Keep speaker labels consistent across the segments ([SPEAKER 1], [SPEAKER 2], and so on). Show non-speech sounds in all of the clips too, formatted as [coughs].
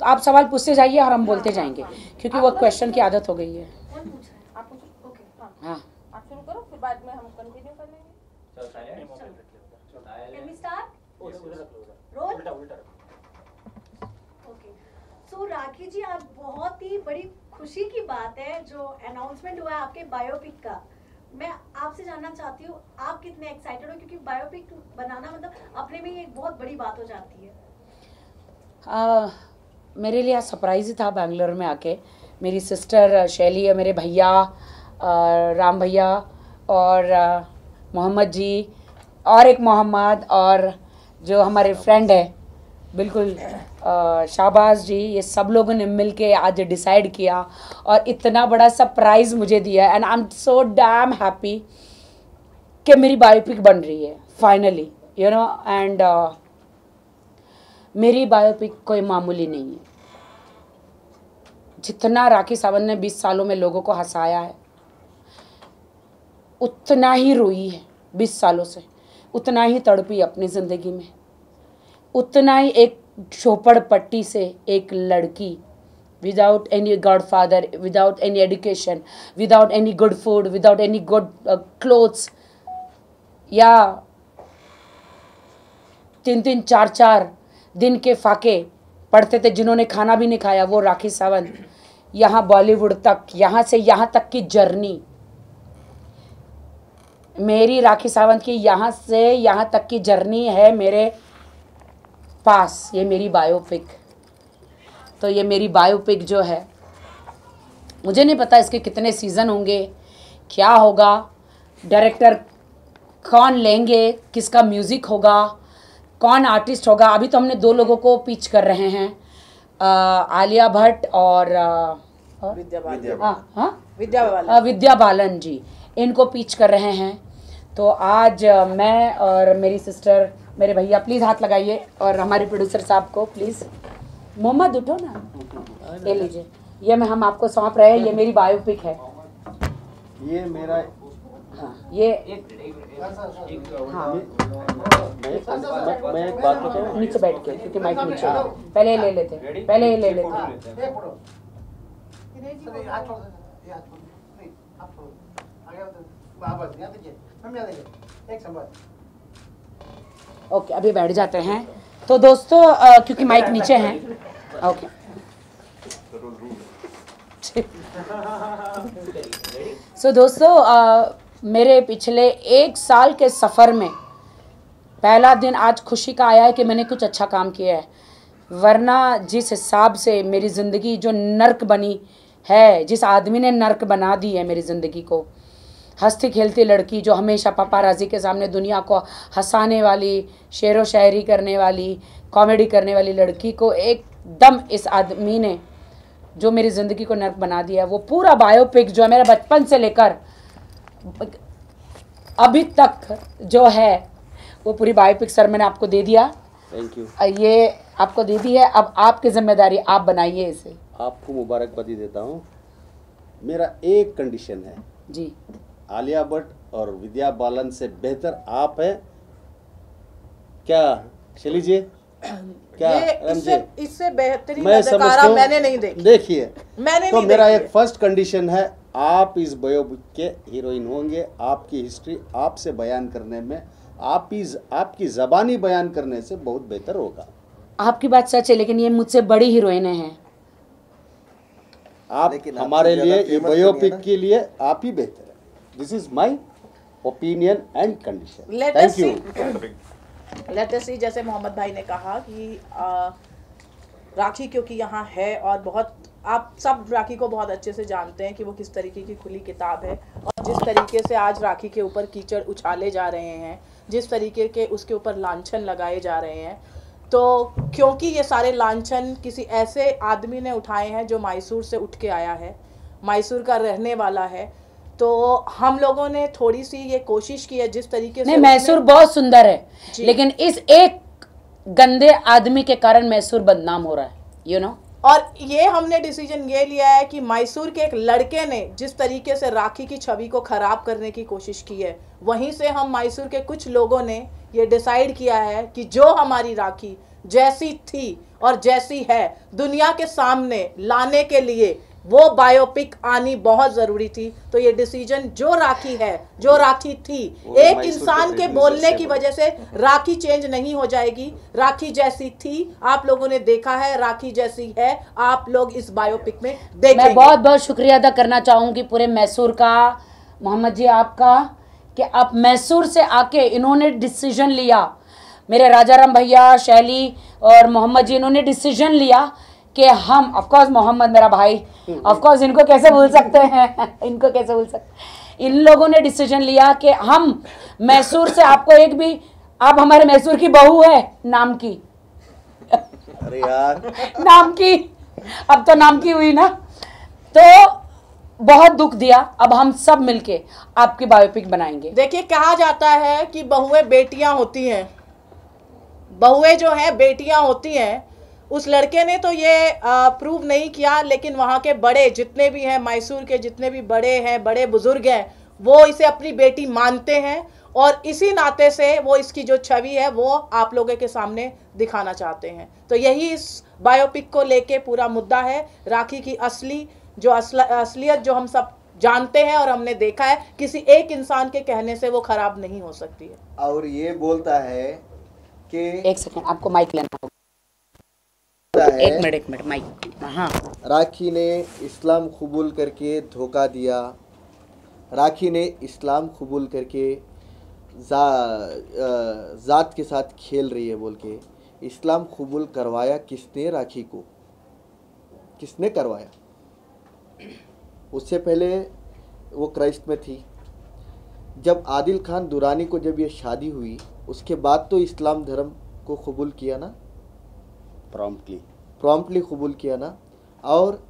[SPEAKER 1] तो आप सवाल पूछते जाइए और हम बोलते जाएँगे क्योंकि वो क्वेश्चन की आदत हो गई है।
[SPEAKER 2] कौन पूछ। रहा है आप पूछो। ओके हाँ।
[SPEAKER 1] हाँ।
[SPEAKER 2] आप शुरू करो फिर बाद में हम कंटिन्यू कर लेंगे।
[SPEAKER 3] चलो silent.
[SPEAKER 2] Can we start roll
[SPEAKER 3] उल्टा उल्टा।
[SPEAKER 4] ओके सो राखी जी आज बहुत ही बड़ी खुशी की बात है जो अनाउंसमेंट हुआ है आपके बायोपिक का। मैं आपसे जानना चाहती हूँ आप कितने एक्साइटेड हो? क्योंकि बायोपिक बनाना मतलब अपने में ही एक बहुत बड़ी बात हो जाती है।
[SPEAKER 1] आ, मेरे लिए आज सरप्राइज़ ही था बैंगलोर में आके। मेरी सिस्टर शैली है मेरे भैया राम भैया और मोहम्मद जी और एक मोहम्मद और जो हमारे फ्रेंड है बिल्कुल आ, शाहबाज जी ये सब लोगों ने मिल के आज डिसाइड किया और इतना बड़ा सरप्राइज़ मुझे दिया and I am so damn happy कि मेरी बायोपिक बन रही है फाइनली यू नो एंड मेरी बायोपिक कोई मामूली नहीं है। जितना राखी सावंत ने 20 सालों में लोगों को हंसाया है, उतना ही रोई है 20 सालों से। उतना ही तड़पी अपनी ज़िंदगी में। उतना ही एक झोपड़ पट्टी से एक लड़की without any godfather without any education without any good food without any good clothes या तीन तीन चार चार दिन के फाके पढ़ते थे, जिन्होंने खाना भी नहीं खाया, वो राखी सावंत। यहाँ बॉलीवुड तक, यहाँ से यहाँ तक की जर्नी। मेरी राखी सावंत की यहाँ से यहाँ तक की जर्नी है मेरे पास। ये मेरी बायोपिक। तो ये मेरी बायोपिक जो है, मुझे नहीं पता इसके कितने सीज़न होंगे, क्या होगा, डायरेक्टर कौन लेंगे, किसका म्यूज़िक होगा कौन आर्टिस्ट होगा? अभी तो हमने दो लोगों को पिच कर रहे हैं। आलिया भट्ट और
[SPEAKER 2] विद्या बालन।
[SPEAKER 1] हाँ हाँ?
[SPEAKER 2] विद्या बालन।
[SPEAKER 1] अ, विद्या बालन जी इनको पिच कर रहे हैं। तो आज मैं और मेरी सिस्टर मेरे भैया प्लीज़ हाथ लगाइए और हमारे प्रोड्यूसर साहब को प्लीज़ मोहम्मद उठो ना। ले लीजिए। ये मैं हम आपको सौंप रहे हैं। ये मेरी बायोपिक है।
[SPEAKER 5] ये मेरा
[SPEAKER 1] हाँ ये हाँ।
[SPEAKER 5] मैं, मैं, मैं एक बात बताऊँ
[SPEAKER 1] नीचे बैठ के क्योंकि माइक नीचे पहले ये ले लेते पहले ये ले लेते ओके अभी बैठ जाते हैं। तो दोस्तों क्योंकि माइक नीचे है। ओके। सो [laughs] दोस्तों अ, मेरे पिछले एक साल के सफ़र में पहला दिन आज खुशी का आया है कि मैंने कुछ अच्छा काम किया है। वरना जिस हिसाब से मेरी ज़िंदगी जो नर्क बनी है, जिस आदमी ने नर्क बना दी है मेरी ज़िंदगी को, हंसती खेलती लड़की जो हमेशा पपाराजी के सामने दुनिया को हंसाने वाली, शेर व शायरी करने वाली, कॉमेडी करने वाली लड़की को एकदम इस आदमी ने जो मेरी ज़िंदगी को नर्क बना दिया वो पूरा बायोपिक जो है मेरा बचपन से लेकर अभी तक जो है वो पूरी बायोपिक सर मैंने आपको दे दिया।
[SPEAKER 5] थैंक यू
[SPEAKER 1] ये आपको दे दी है। अब आपकी ज़िम्मेदारी आप बनाइए इसे।
[SPEAKER 5] आपको मुबारकबादी देता हूँ। मेरा एक कंडीशन है।
[SPEAKER 1] जी।
[SPEAKER 5] आलिया भट्ट और विद्या बालन से बेहतर आप है। क्या शैली जी क्या
[SPEAKER 2] इससे इससे बेहतरीन
[SPEAKER 5] मैं समझता
[SPEAKER 2] मैंने नहीं देखी।
[SPEAKER 5] देखिए
[SPEAKER 2] मैंने
[SPEAKER 5] तो
[SPEAKER 2] नहीं
[SPEAKER 5] मेरा एक फ़र्स्ट कंडीशन है। आप इस बायोपिक के हीरोइन होंगे आपकी हिस्ट्री आपसे बयान करने में आप इस आपकी जबानी बयान करने से बहुत बेहतर होगा।
[SPEAKER 1] आपकी बात सच है लेकिन ये मुझसे बड़ी हीरोइन हैं।
[SPEAKER 5] आप हमारे लिए ये बायोपिक के लिए आप ही बेहतर है। This is my opinion and condition
[SPEAKER 2] thank
[SPEAKER 5] you.
[SPEAKER 2] Let
[SPEAKER 5] us
[SPEAKER 2] see जैसे मोहम्मद भाई ने कहा कि आ, राखी क्योंकि यहाँ है और बहुत आप सब राखी को बहुत अच्छे से जानते हैं कि वो किस तरीके की खुली किताब है और जिस तरीके से आज राखी के ऊपर कीचड़ उछाले जा रहे हैं जिस तरीके के उसके ऊपर लांछन लगाए जा रहे हैं। तो क्योंकि ये सारे लांछन किसी ऐसे आदमी ने उठाए हैं जो मैसूर से उठ के आया है मैसूर का रहने वाला है तो हम लोगों ने थोड़ी सी ये कोशिश की है जिस तरीके से
[SPEAKER 1] मैसूर बहुत सुंदर है लेकिन इस एक गंदे आदमी के कारण मैसूर बदनाम हो रहा है यू नो
[SPEAKER 2] और ये हमने डिसीज़न ये लिया है कि मैसूर के एक लड़के ने जिस तरीके से राखी की छवि को खराब करने की कोशिश की है, वहीं से हम मैसूर के कुछ लोगों ने ये डिसाइड किया है कि जो हमारी राखी जैसी थी और जैसी है, दुनिया के सामने लाने के लिए वो बायोपिक आनी बहुत ज़रूरी थी। तो ये डिसीज़न जो राखी है जो राखी थी एक इंसान
[SPEAKER 5] के
[SPEAKER 2] बोलने की वजह से राखी चेंज नहीं हो जाएगी। राखी जैसी थी आप लोगों ने देखा है राखी जैसी है आप लोग इस बायोपिक में देखेंगे।
[SPEAKER 1] मैं बहुत बहुत शुक्रिया अदा करना चाहूँगी पूरे मैसूर का मोहम्मद जी आपका कि आप मैसूर से आके इन्होंने डिसीज़न लिया। मेरे राजाराम भैया शैली और मोहम्मद जी इन्होंने डिसीज़न लिया कि हम ऑफ़ कोर्स मोहम्मद मेरा भाई। ऑफ़ कोर्स इनको कैसे भूल सकते हैं? [laughs] इनको कैसे भूल सकते इन लोगों ने डिसीज़न लिया कि हम मैसूर से आपको एक भी आप हमारे मैसूर की बहू है नाम की।
[SPEAKER 5] अरे यार। [laughs]
[SPEAKER 1] नाम की। अब तो नाम की हुई ना। तो बहुत दुख दिया। अब हम सब मिलके आपकी बायोपिक बनाएँगे।
[SPEAKER 2] देखिए कहा जाता है कि बहुएँ बेटियाँ होती हैं। बहुएँ जो है बेटियाँ होती हैं। उस लड़के ने तो ये प्रूव नहीं किया लेकिन वहाँ के बड़े जितने भी हैं मैसूर के जितने भी बड़े हैं बड़े बुज़ुर्ग हैं वो इसे अपनी बेटी मानते हैं और इसी नाते से वो इसकी जो छवि है वो आप लोगों के सामने दिखाना चाहते हैं। तो यही इस बायोपिक को लेके पूरा मुद्दा है राखी की असली जो असल असलियत जो हम सब जानते हैं और हमने देखा है किसी एक इंसान के कहने से वो खराब नहीं हो सकती है।
[SPEAKER 5] और ये बोलता है कि
[SPEAKER 1] एक सेकंड आपको माइक लेना होगा। एक मिनट एक मिनट माइक हाँ।
[SPEAKER 5] राखी ने इस्लाम कबूल करके धोखा दिया। राखी ने इस्लाम कबूल करके जा, जात के साथ खेल रही है बोल के। इस्लाम कबूल करवाया किसने राखी को? किसने करवाया? उससे पहले वो क्राइस्ट में थी। जब आदिल खान दुरानी को जब ये शादी हुई उसके बाद तो इस्लाम धर्म को कबूल किया ना?
[SPEAKER 6] प्रॉम्प्टली
[SPEAKER 5] प्रॉम्प्टली कबूल किया ना? और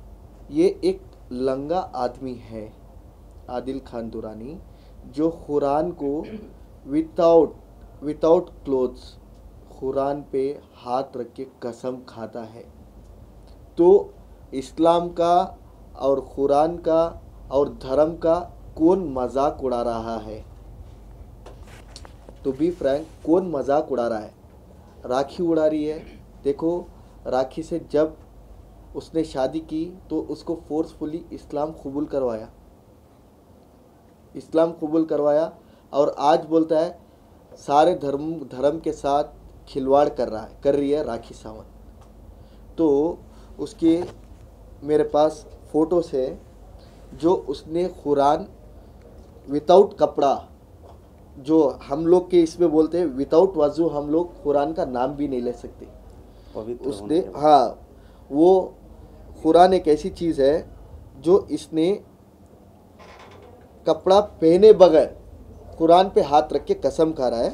[SPEAKER 5] ये एक लंगा आदमी है, आदिल खान दुरानी, जो कुरान को विदाउट विदाउट क्लोथ्स कुरान पे हाथ रख के कसम खाता है। तो इस्लाम का और कुरान का और धर्म का कौन मज़ाक उड़ा रहा है? तो बी फ्रैंक कौन मज़ाक उड़ा रहा है? राखी उड़ा रही है। देखो राखी से जब उसने शादी की तो उसको फोर्सफुली इस्लाम कबूल करवाया। इस्लाम कबूल करवाया और आज बोलता है, सारे धर्म धर्म के साथ खिलवाड़ कर रहा है, कर रही है राखी सावंत। तो उसके, मेरे पास फ़ोटोस है, जो उसने कुरान विदाउट कपड़ा, जो हम लोग के इसमें बोलते हैं विदाउट वज़ू हम लोग कुरान का नाम भी नहीं ले सकते। उसने हाँ वो कुरान एक ऐसी चीज़ है जो इसने कपड़ा पहने बगैर कुरान पे हाथ रख के कसम खा रहा है।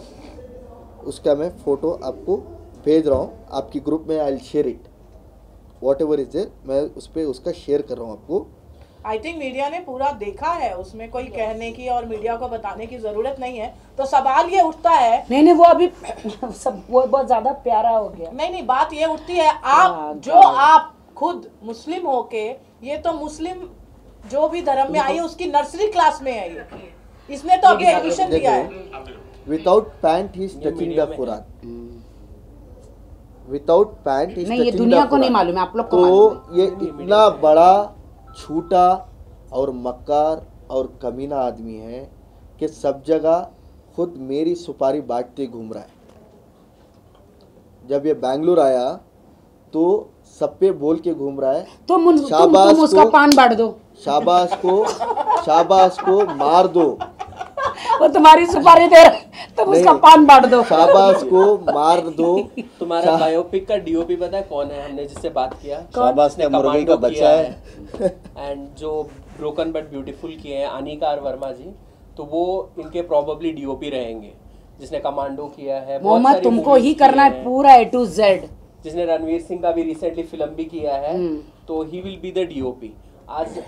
[SPEAKER 5] उसका मैं फ़ोटो आपको भेज रहा हूँ। आपकी ग्रुप में I share it whatever is there मैं उस पर उसका शेयर कर रहा हूँ आपको।
[SPEAKER 2] आई थिंक मीडिया ने पूरा देखा है उसमें कोई कहने की और मीडिया को बताने की ज़रूरत नहीं है। तो सवाल ये उठता है
[SPEAKER 1] नहीं नहीं वो अभी [coughs] सब वो बहुत ज़्यादा प्यारा हो गया।
[SPEAKER 2] नहीं नहीं बात ये उठती है
[SPEAKER 1] हाँ,
[SPEAKER 2] आप जो आप खुद मुस्लिम होके ये तो मुस्लिम जो भी धर्म में आई है उसकी नर्सरी क्लास में है। ये इसने तो अभी एडमिशन दिया है।
[SPEAKER 5] Without pant he.
[SPEAKER 3] Touching
[SPEAKER 5] the Quran without pant
[SPEAKER 1] नहीं, ये दुनिया को नहीं मालूम है, आप लोग को
[SPEAKER 5] तो ये इतना बड़ा छूटा और मक्कार और कमीना आदमी है कि सब जगह खुद मेरी सुपारी बांटते घूम रहा है। जब ये बैंगलोर आया तो सब पे बोल के घूम रहा है
[SPEAKER 1] तुम उन, तुम,
[SPEAKER 5] शाबाश
[SPEAKER 1] तुम उसका
[SPEAKER 5] को-
[SPEAKER 1] पान बांट दो।
[SPEAKER 5] शाबाश को शाबाश को मार दो।
[SPEAKER 1] वो तुम्हारी सुपारी दे रहा तुम उसका पान बांट दो।
[SPEAKER 5] शाबाश को मार दो।
[SPEAKER 3] तुम्हारा बायोपिक का डीओपी पता है कौन है? हमने जिससे बात किया।
[SPEAKER 6] शाबाश का मुर्गी का बच्चा है।
[SPEAKER 3] एंड जो ब्रोकन बट ब्यूटीफुल किए हैं अनिकार वर्मा जी तो वो इनके प्रोबेबली डीओपी रहेंगे। जिसने कमांडो किया है
[SPEAKER 1] मोहम्मद तुमको ही करना है पूरा ए टू जेड
[SPEAKER 3] जिसने रणवीर सिंह का भी रिसेंटली फ़िल्म भी किया है
[SPEAKER 1] हम्म।
[SPEAKER 3] तो he will be the DOP आज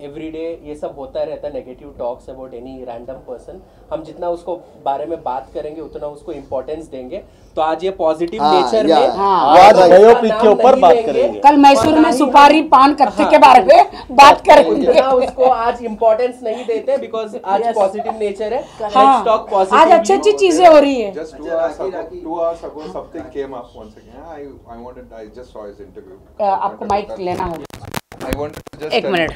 [SPEAKER 3] एवरी डे ये सब होता रहता है negative talks about any random person हम जितना उसको बारे में बात करेंगे उतना उसको इम्पोर्टेंस देंगे। तो आज ये पॉजिटिव
[SPEAKER 5] हाँ,
[SPEAKER 3] नेचर में
[SPEAKER 1] हाँ।
[SPEAKER 6] आज बायोपिक के ऊपर बात करेंगे।
[SPEAKER 1] कल मैसूर में सुपारी पान कत्ते के बारे में बात करेंगे।
[SPEAKER 3] उसको आज इम्पोर्टेंस नहीं देते बिकॉज़ आज पॉजिटिव नेचर है।
[SPEAKER 1] हाँ। आज अच्छी अच्छी चीज़ें हो रही है।
[SPEAKER 7] Just two hours ago, two hours ago, something came up once again. I, I wanted, I just saw his interview.
[SPEAKER 1] अ, आपको माइक लेना होगा। एक मिनट।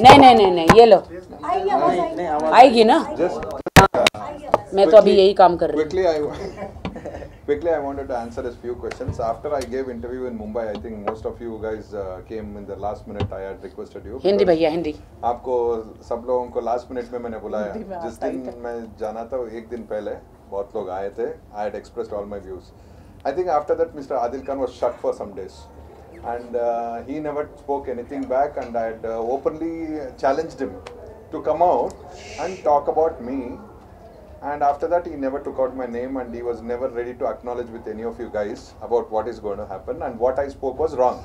[SPEAKER 1] नहीं नहीं नहीं नहीं ये लो। आएगी ना मैं तो अभी यही काम कर रही हूँ। [laughs]
[SPEAKER 7] quickly, I wanted to answer a few questions. After I gave interview in Mumbai, I think most of you guys uh, came in the last minute. I had requested you. because
[SPEAKER 1] भैया हिंदी।
[SPEAKER 7] आपको सब लोगों को last minute में मैंने बुलाया। जिस दिन मैं जाना था एक दिन पहले बहुत लोग आए थे। I had expressed all my views I think after that mister Adil Khan was shut for some days and uh, he never spoke anything back and i had uh, openly challenged him to come out and talk about me and after that he never took out my name and he was never ready to acknowledge with any of you guys about what is going to happen and what i spoke was wrong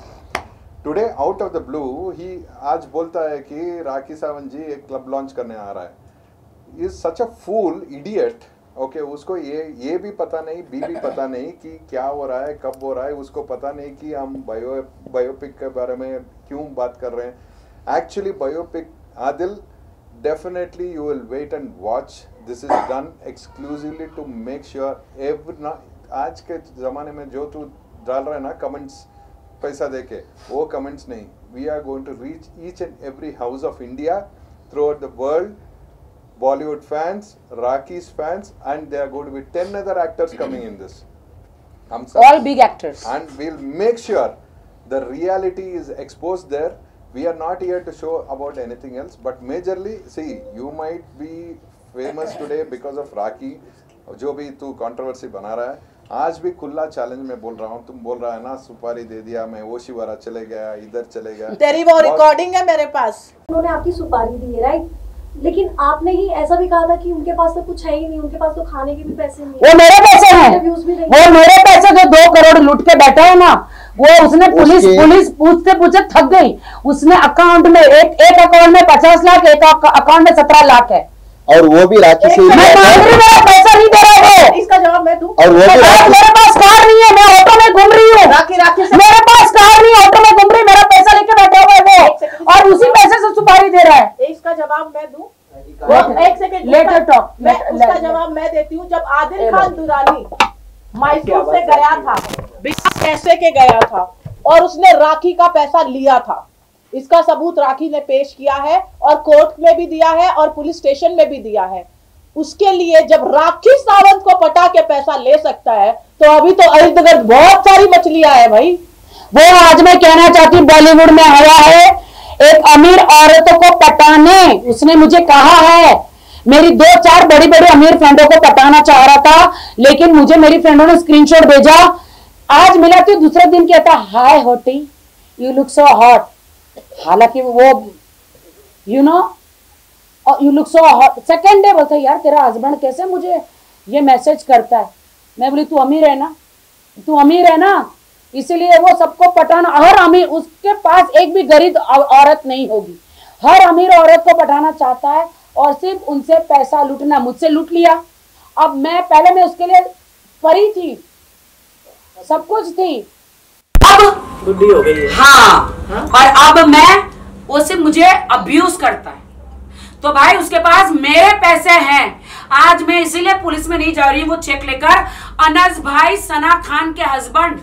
[SPEAKER 7] today out of the blue ही आज बोलता है कि राखी सावंत जी एक club launch करने आ रहा है is such a fool idiot Okay okay, उसको ये ये भी पता नहीं बी भी पता नहीं कि क्या हो रहा है कब हो रहा है उसको पता नहीं कि हम बायो बायोपिक के बारे में क्यों बात कर रहे हैं। Actually biopic Adil definitely you will wait and watch. This is done exclusively to make sure every ना आज के ज़माने में जो तू डाल रहा है ना कमेंट्स पैसा देके वो कमेंट्स नहीं। We are going to reach each and every house of India throughout the world Bollywood fans, Rockies fans, and there are going to be 10 other actors coming in this.
[SPEAKER 1] All big actors
[SPEAKER 7] and we'll make sure the reality is exposed there we are not here to show about anything else but majorly see you might be famous today because of Raki जो भी तू controversy बना रहा है आज भी खुला challenge में बोल रहा हूँ तुम बोल रहा है ना सुपारी दे दिया मैं वो शिवारा चले गया इधर चले गया
[SPEAKER 2] तेरी वो रिकॉर्डिंग है मेरे पास
[SPEAKER 4] उन्होंने आपकी सुपारी दी है राइट लेकिन आपने ही ऐसा भी कहा था कि उनके पास तो कुछ है ही नहीं उनके पास तो खाने के भी पैसे नहीं
[SPEAKER 1] वो मेरे पैसे हैं। वो मेरे पैसे जो दो करोड़ लुट के बैठा है ना वो उसने पुलिस पुलिस पूछते पूछते थक गई। उसने अकाउंट में एक एक अकाउंट में पचास लाख एक अकाउंट में सत्रह लाख है।
[SPEAKER 5] और वो भी राखी से
[SPEAKER 1] मैं पैसा नहीं दे रहा वो
[SPEAKER 2] इसका जवाब मैं दूँ?
[SPEAKER 5] और वो भी
[SPEAKER 1] मेरे पास कार नहीं है मैं ऑटो में घूम रही हूँ
[SPEAKER 2] राखी राखी से
[SPEAKER 1] मेरे पास कार नहीं ऑटो में घूम रही मेरा पैसा लेके बैठा हुआ है
[SPEAKER 2] एक
[SPEAKER 1] वो
[SPEAKER 2] सेकंड।
[SPEAKER 1] और उसी पैसे से सुपारी दे रहा है
[SPEAKER 2] इसका जवाब मैं दूँ
[SPEAKER 1] Let-
[SPEAKER 2] वो एक सेकंड
[SPEAKER 1] let her talk.
[SPEAKER 2] मैं
[SPEAKER 1] Let-
[SPEAKER 2] उसका
[SPEAKER 1] let-
[SPEAKER 2] जवाब मैं देती हूँ जब आदिल
[SPEAKER 1] ले
[SPEAKER 2] खान
[SPEAKER 1] लो।
[SPEAKER 2] दुरानी मैसूर से गया था बिना पैसे के गया था और उसने राखी का पैसा लिया था। इसका सबूत राखी ने पेश किया है और कोर्ट में भी दिया है और पुलिस स्टेशन में भी दिया है। उसके लिए जब राखी सावंत को पटा के पैसा ले सकता है तो अभी तो इर्द बहुत सारी मछलियाँ है भाई।
[SPEAKER 1] वो आज मैं कहना चाहती हूँ, बॉलीवुड में आया है, एक अमीर औरतों को पटाने। उसने मुझे कहा है, मेरी दो चार बड़ी बड़ी अमीर फ्रेंडों को पटाना चाह रहा था, लेकिन मुझे मेरी फ्रेंडों ने स्क्रीनशॉट भेजा आज मिला तो दूसरे दिन कहता, hi hottie you look so hot हालाँकि वो you know you look so hot second day बोलता, यार, तेरा हस्बैंड कैसे मुझे ये मैसेज करता है? मैं बोली, तू अमीर है ना? तू अमीर है ना? इसीलिए वो सबको पटाना, हर अमीर, उसके पास एक भी गरीब औरत नहीं होगी। हर अमीर औरत को पटाना चाहता है और सिर्फ़ उनसे पैसा लूटना, मुझसे लूट लिया। अब मैं, पहले मैं उसके लिए परी थी। सब कुछ थी। अब
[SPEAKER 2] बुद्धि हो गई है।
[SPEAKER 1] हाँ। और अब मैं वो सिर्फ़ मुझे अब्यूज करता है। तो भाई उसके पास मेरे पैसे हैं। आज मैं इसीलिए पुलिस में नहीं जा रही वो चेक लेकर। अनस भाई सना खान के हस्बैंड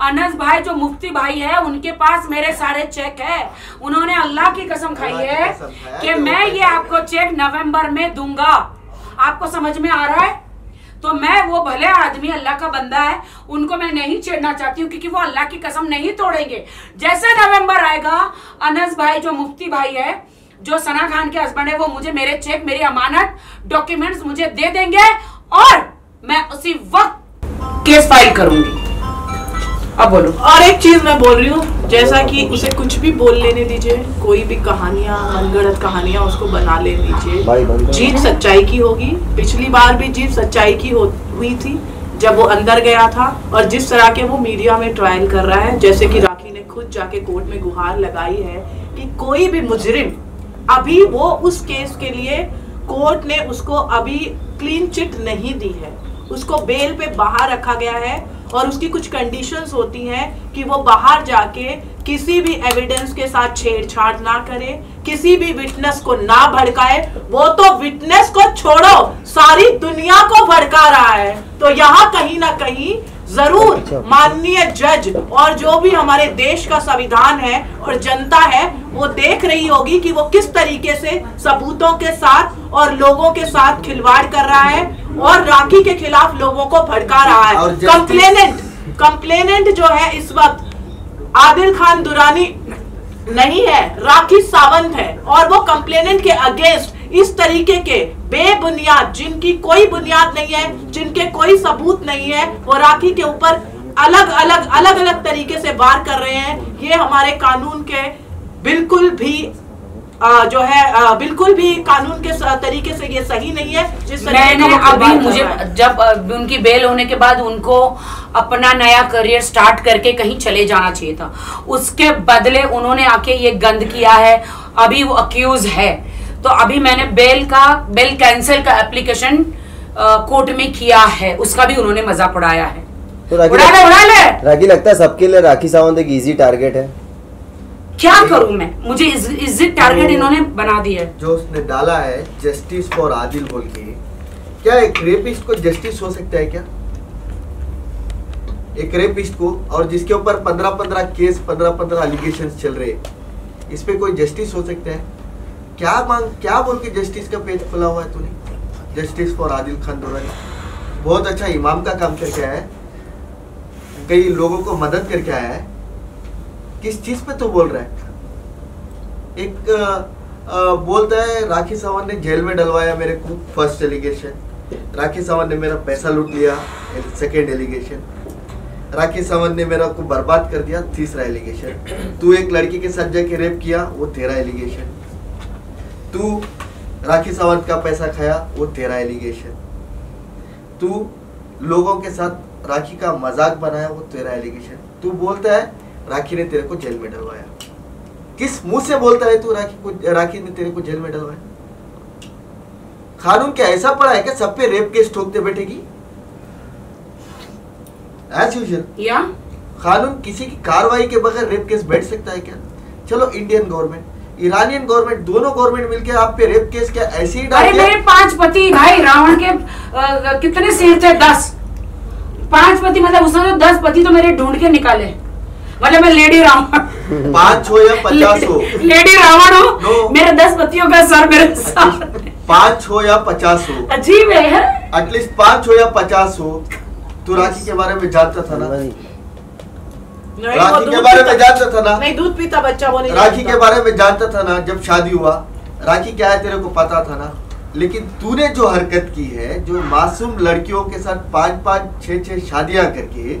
[SPEAKER 1] अनस भाई जो मुफ्ती भाई है उनके पास मेरे सारे चेक है। उन्होंने अल्लाह की कसम खाई है कि मैं ये आपको चेक नवंबर में दूँगा। आपको समझ में आ रहा है? तो मैं वो भले आदमी अल्लाह का बंदा है, उनको मैं नहीं छेड़ना चाहती हूँ, क्योंकि वो अल्लाह की कसम नहीं तोड़ेंगे। जैसे नवंबर आएगा, अनस भाई जो मुफ्ती भाई है, जो सना खान के हस्बैंड है, वो मुझे मेरे चेक मेरी अमानत डॉक्यूमेंट्स मुझे दे देंगे, और मैं उसी वक्त केस फ़ाइल करूँगी। अब बोलो।
[SPEAKER 2] और एक चीज़ मैं बोल रही हूँ जैसा कि उसे कुछ भी बोल लेने दीजिए कोई भी कहानियाँ मनगढ़ंत कहानियाँ उसको बना लेने दीजिए।
[SPEAKER 5] भाई, भाई, भाई।
[SPEAKER 2] जीत सच्चाई की होगी। पिछली बार भी जीत सच्चाई की हो, हुई थी जब वो अंदर गया था और जिस तरह के वो मीडिया में ट्रायल कर रहा है जैसे कि राखी ने खुद जाके कोर्ट में गुहार लगाई है कि कोई भी मुजरिम अभी वो उस केस के लिए कोर्ट ने उसको अभी क्लीन चिट नहीं दी है। उसको बेल पे बाहर रखा गया है और उसकी कुछ कंडीशंस होती हैं कि वो बाहर जाके किसी भी एविडेंस के साथ छेड़छाड़ ना करे किसी भी विटनेस को ना भड़काए वो तो विटनेस को छोड़ो सारी दुनिया को भड़का रहा है। तो यहाँ कहीं ना कहीं ज़रूर माननीय जज और जो भी हमारे देश का संविधान है और जनता है वो देख रही होगी कि वो किस तरीके से सबूतों के साथ और लोगों के साथ खिलवाड़ कर रहा है। और राखी के खिलाफ लोगों को भड़का रहा है। कंप्लेनेंट कंप्लेनेंट जो है इस वक्त आदिल खान दुरानी नहीं है राखी सावंत है और वो कंप्लेनेंट के अगेंस्ट इस तरीके के बेबुनियाद जिनकी कोई बुनियाद नहीं है जिनके कोई सबूत नहीं है वो राखी के ऊपर अलग अलग अलग अलग तरीके से वार कर रहे हैं। ये हमारे कानून के बिल्कुल भी जो है बिल्कुल भी कानून के तरीके से ये सही नहीं है जिस
[SPEAKER 1] मैंने अभी मुझे जब उनकी बेल होने के बाद उनको अपना नया करियर स्टार्ट करके कहीं चले जाना चाहिए था। उसके बदले उन्होंने आके ये गंद किया है अभी वो अक्यूज है। तो अभी मैंने बेल का बेल कैंसिल का एप्लीकेशन कोर्ट में किया है उसका भी उन्होंने मज़ाक उड़ाया है।
[SPEAKER 8] तो राखी
[SPEAKER 1] उड़ा ले उड़ा ले।
[SPEAKER 8] राखी लगता है सबके लिए राखी सावंत एक इजी टारगेट है।
[SPEAKER 1] क्या करूँ मैं? मुझे इज़्ज़त टारगेट इन्होंने बना दी है।
[SPEAKER 5] जो उसने डाला है जस्टिस फॉर आदिल बोल के क्या एक रेपिस्ट को जस्टिस हो सकता है क्या? एक रेपिस्ट को और जिसके ऊपर पंद्रह पंद्रह केस पंद्रह पंद्रह एलिगेशन चल रहे इस पे कोई जस्टिस हो सकता है? क्या मांग क्या बोल के जस्टिस का पेज खुला हुआ है तूने? जस्टिस फॉर आदिल खान दुरानी बहुत अच्छा इमाम का काम करके आया है। कई लोगों को मदद करके आया है। किस चीज़ पे तू बोल रहा है? एक अ, अ, बोलता है राखी सावंत ने जेल में डलवाया मेरे को फ़र्स्ट एलिगेशन राखी सावंत ने मेरा पैसा लूट लिया सेकेंड एलिगेशन राखी सावंत ने मेरा को बर्बाद कर दिया तीसरा एलिगेशन तू एक लड़की के साथ जाके रेप किया वो तेरा एलिगेशन तू राखी सावंत का पैसा खाया वो तेरा एलिगेशन तू लोगों के साथ राखी का मज़ाक बनाया वो तेरा एलिगेशन तू बोलता है राखी ने तेरे को जेल में डलवाया। किस मुँह से बोलता है तू राखी को राखी ने तेरे को जेल में डलवाया? कानून क्या ऐसा पड़ा है क्या सब पे रेप केस ठोकते बैठेगी? एज यूजुअल
[SPEAKER 1] या।
[SPEAKER 5] कानून किसी की कार्रवाई के बगैर रेप केस बैठ सकता है क्या? चलो इंडियन गवर्नमेंट ईरानियन गवर्नमेंट दोनों गवर्नमेंट मिलकर आप पे रेप केस क्या ऐसे ही डाल
[SPEAKER 1] अरे मेरे पाँच पति भाई रावण के अ, कितने सिर थे? दस। पाँच पति मतलब उसने तो दस पति तो मेरे ढूंढ के निकाले। मतलब मैं लेडी रावण
[SPEAKER 5] पाँच हो या पचास हो?
[SPEAKER 1] Lady Ravan
[SPEAKER 5] No.
[SPEAKER 1] मेरे दस पतियों का सर मेरे सामने
[SPEAKER 5] पाँच हो या पचास हो?
[SPEAKER 1] अजीब है है?
[SPEAKER 5] एटलीस्ट पाँच हो या पचास हो? तू राखी के बारे में जानता था ना?
[SPEAKER 2] नहीं,
[SPEAKER 5] राखी के
[SPEAKER 2] दूध
[SPEAKER 5] बारे में
[SPEAKER 2] पीता-
[SPEAKER 5] जानता था ना?
[SPEAKER 2] नहीं दूध पीता बच्चा वो नहीं
[SPEAKER 5] राखी के बारे में जानता था ना जब शादी हुआ। राखी क्या है तेरे को पता था ना? लेकिन तूने जो हरकत की है जो मासूम लड़कियों के साथ पाँच पाँच छह छह शादियाँ करके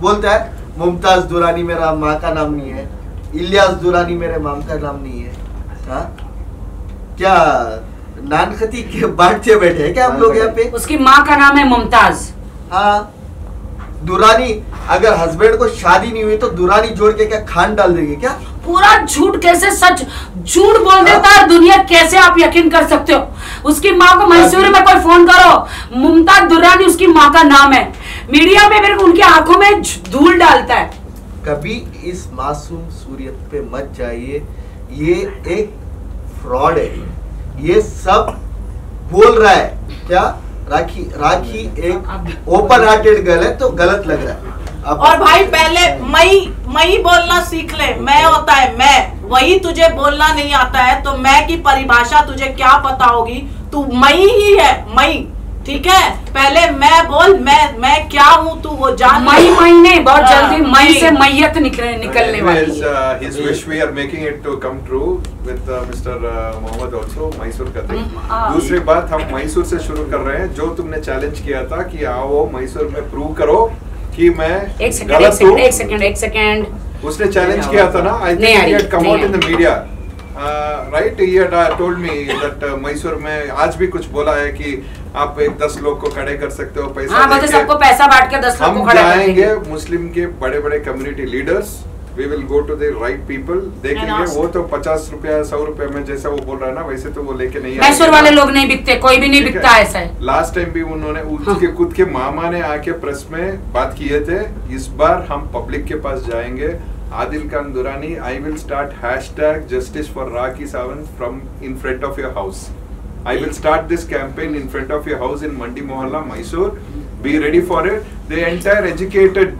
[SPEAKER 5] बोलता है मुमताज़ दुरानी मेरा माँ का नाम नहीं है। इलियास दुरानी मेरे माम का नाम नहीं है। हाँ? क्या नानखती के बांटते बैठे हैं क्या हम लोग यहाँ पे?
[SPEAKER 1] उसकी माँ का नाम है मुमताज़।
[SPEAKER 5] हाँ। दुरानी अगर हस्बैंड को शादी नहीं हुई तो दुरानी जोड़ के क्या खान डाल देंगे क्या?
[SPEAKER 1] पूरा झूठ कैसे सच झूठ बोल देता है? दुनिया कैसे आप यकीन कर सकते हो? उसकी माँ को मैसूर में कोई फ़ोन करो। मुमताज़ दुरानी उसकी माँ का नाम है। मीडिया में मेरे को उनकी आँखों में धूल डालता है।
[SPEAKER 5] कभी इस मासूम सूर्यत पे मत जाइए। ये एक फ्रॉड है। ये सब बोल रहा है। क्या? राखी राखी एक ओपन हार्टेड गर्ल है तो गलत लग रहा है।
[SPEAKER 2] और भाई पहले मई मई बोलना सीख ले। मैं होता है मैं। वही तुझे बोलना नहीं आता है तो मैं की परिभाषा तुझे क्या पता होगी? तू मई ही है मई। ठीक है? पहले मैं बोल मैं मैं क्या हूँ तू वो जान।
[SPEAKER 1] मई महीने बहुत
[SPEAKER 2] हाँ,
[SPEAKER 1] जल्दी मई से मैयत निकले निकलने वाली। है
[SPEAKER 9] uh, uh. Uh, मैसूर का.
[SPEAKER 1] हम्म, हाँ।
[SPEAKER 9] दूसरी बात हम मैसूर से शुरू कर रहे हैं। जो तुमने चैलेंज किया था कि आओ मैसूर में प्रूव करो कि मैं
[SPEAKER 1] एक सेकंड एक सेकंड एक सेकंड
[SPEAKER 9] उसने चैलेंज किया था ना? आई थिंक
[SPEAKER 1] आ
[SPEAKER 9] he
[SPEAKER 1] रही,
[SPEAKER 9] had come right uh, told me that uh, Mysore में आज भी कुछ बोला है कि आप एक दस लोग को खड़े कर सकते हो पैसा
[SPEAKER 1] हाँ
[SPEAKER 9] देके।
[SPEAKER 1] सबको पैसा बांट के दस लोग को
[SPEAKER 9] हम जाएँगे मुस्लिम के बड़े बड़े community leaders
[SPEAKER 7] we will go to the right people देखेंगे. वो तो पचास रुपया सौ रुपया में जैसा वो बोल रहा है ना वैसे तो वो लेके नहीं
[SPEAKER 1] मैसूर वाले लोग नहीं बिकते कोई भी नहीं बिकता
[SPEAKER 7] है।
[SPEAKER 1] ऐसा है
[SPEAKER 7] लास्ट टाइम भी उन्होंने उसके खुद के मामा ने आके प्रेस में बात किए थे इस बार हम पब्लिक के पास जाएँगे Adil Khan Durrani, I will start hashtag justice for Raki Sawant from in front of your house. I will start this campaign in front of your house in Mandi Mohalla, Mysore. Be ready for it. The entire educated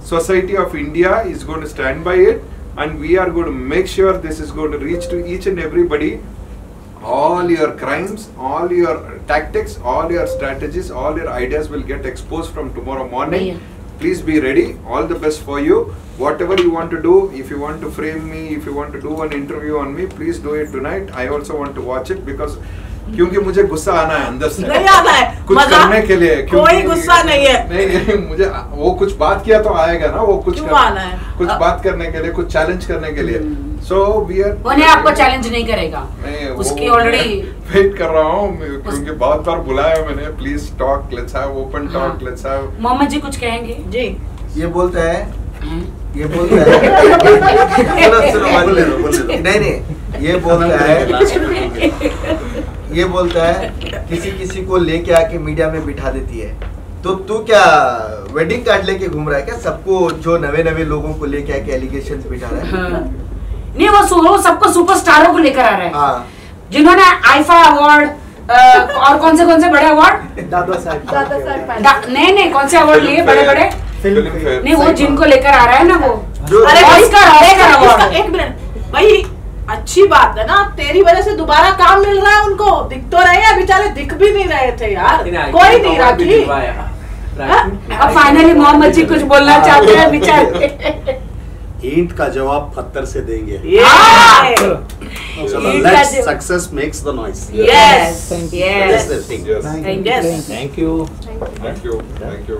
[SPEAKER 7] society of India is going to stand by it and we are going to make sure this is going to reach to each and everybody all your crimes, all your tactics, all your strategies, all your ideas will get exposed from tomorrow morning.
[SPEAKER 1] Yeah.
[SPEAKER 7] Please be ready. All the best for you. Whatever you want to do, if you want to frame me, if you want to do an interview on me, please do it tonight. I also want to watch it because क्योंकि मुझे गुस्सा आना है अंदर से।
[SPEAKER 9] नहीं आना है।
[SPEAKER 7] कुछ करने के लिए
[SPEAKER 9] कोई गुस्सा नहीं है।
[SPEAKER 7] नहीं मुझे वो कुछ बात किया तो आएगा ना वो कुछ
[SPEAKER 9] क्यों
[SPEAKER 7] कर-
[SPEAKER 9] आना है?
[SPEAKER 7] कुछ
[SPEAKER 9] अ-
[SPEAKER 7] बात करने के लिए कुछ चैलेंज करने के लिए। सो वी आर
[SPEAKER 1] उन्हें आपको चैलेंज नहीं करेगा।
[SPEAKER 7] नहीं,
[SPEAKER 1] उसकी ऑलरेडी
[SPEAKER 7] वेट कर रहा हूँ क्योंकि बहुत बार बुलाया मैंने please talk let's have
[SPEAKER 1] open.
[SPEAKER 7] Talk let's have
[SPEAKER 1] Mohammed ji कुछ कहेंगे?
[SPEAKER 9] जी।
[SPEAKER 5] ये बोलता है
[SPEAKER 1] हम्म।
[SPEAKER 5] ये बोलता है। [laughs] नहीं नहीं ये बोलता है [laughs] ये बोलता है किसी किसी को लेके आके मीडिया में बिठा देती है। तो तू क्या वेडिंग कार्ड लेके घूम रहा है क्या? सबको जो नवे नवे लोगों को लेके आके एलिगेशन बिठा रहा है?
[SPEAKER 1] हाँ। नहीं वो सबको सुपरस्टारों को लेकर आ रहा है।
[SPEAKER 5] हाँ।
[SPEAKER 1] जिन्होंने आईफा अवार्ड और कौन से कौन से बड़े अवार्ड
[SPEAKER 10] दादा साहब
[SPEAKER 2] दादा साहब
[SPEAKER 1] नहीं नहीं कौन से अवार्ड लिए बड़े बड़े? नहीं वो जिनको लेकर आ रहा है ना वो।
[SPEAKER 9] अरे भाई,
[SPEAKER 1] ऑस्कर ऑस्कर अवार्ड
[SPEAKER 9] एक मिनट। भाई अच्छी बात है ना तेरी वजह से दोबारा काम मिल रहा है उनको। दिख तो रहे हैं बेचारे दिख भी नहीं रहे थे यार। कोई नहीं राखी।
[SPEAKER 1] अब फाइनली मोहम्मद जी कुछ बोलना चाहते हैं बेचारे।
[SPEAKER 6] ईंट का जवाब पत्थर से देंगे।
[SPEAKER 1] हाँ।
[SPEAKER 6] Success makes the
[SPEAKER 1] noise
[SPEAKER 10] thank you
[SPEAKER 7] thank you
[SPEAKER 9] thank you